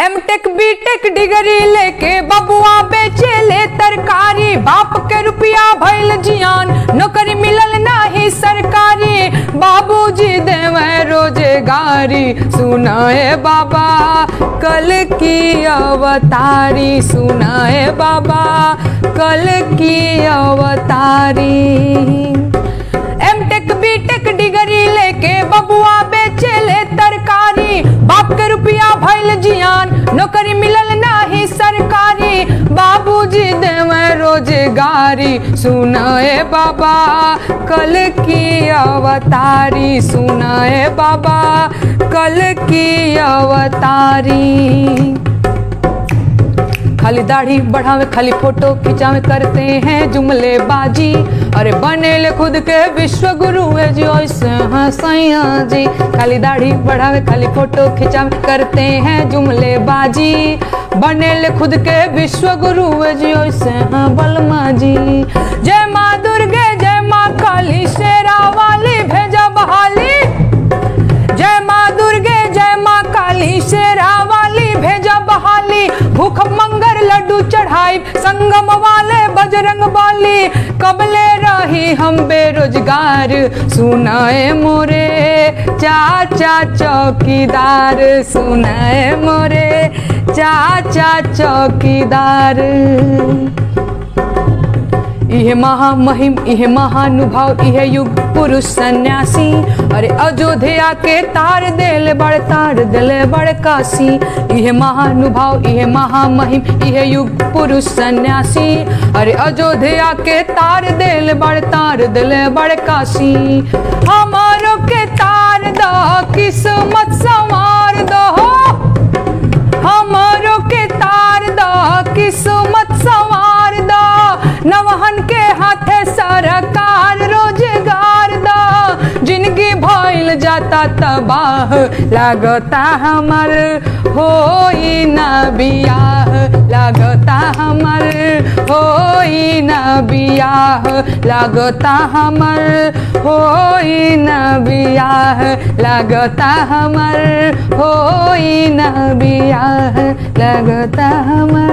M tech B tech degree लेके बबुआ बेचे ले तरकारी। बाप के रुपया भइल जियान, नौकरी मिलल नाही सरकारी। बाबूजी देवे रोजगारी, सुनाए बाबा, कल की अवतारी, सुनाए बाबा, कल की अवतारी। M tech B tech degree लेके नौकरी मिलल नाही सरकारी। बाबूजी देव रोजगारी, सुनाए बाबा, कल की अवतारी, सुनाए बाबा, कल की अवतारी। खाली दाढ़ी बढ़ावे, खाली फ़ोटो खिंचावे करते हैं जुमले बाजी अरे बने ले खुद के विश्व गुरु है जी ऐसे हाँ सैया जी। खाली दाढ़ी बढ़ावे, खाली फ़ोटो खिंचावे करते हैं जुमले बाजी बने ले खुद के विश्व गुरु है जी ऐसे हाँ बलमा जी। जय लड्डू चढ़ाई, संगम वाले बजरंग बाली। कबले रही हम बेरोजगार, सुनाए मोरे। चाचा चौकीदार, सुनाए मोरे। चाचा चौकीदार। इहे महामहिम, इहे महानुभाव, इहे युग पुरुष सन्यासी। अरे अयोध्या के तार देले बड़, तार देले बड़ काशी। इहे महानुभाव, इहे महामहिम, इहे युग पुरुष सन्यासी। अरे अयोध्या के तार देले बड़, तार देले बड़ काशी। हमारो के तार दो किस्मत संवार जाता तबाह, लगता हमर हो ना बियाह। लागता हमर, होई ना बियाह। लागता हमर, होई ना बियाह। लागता हमर, होई ना बियाह। लगता हमर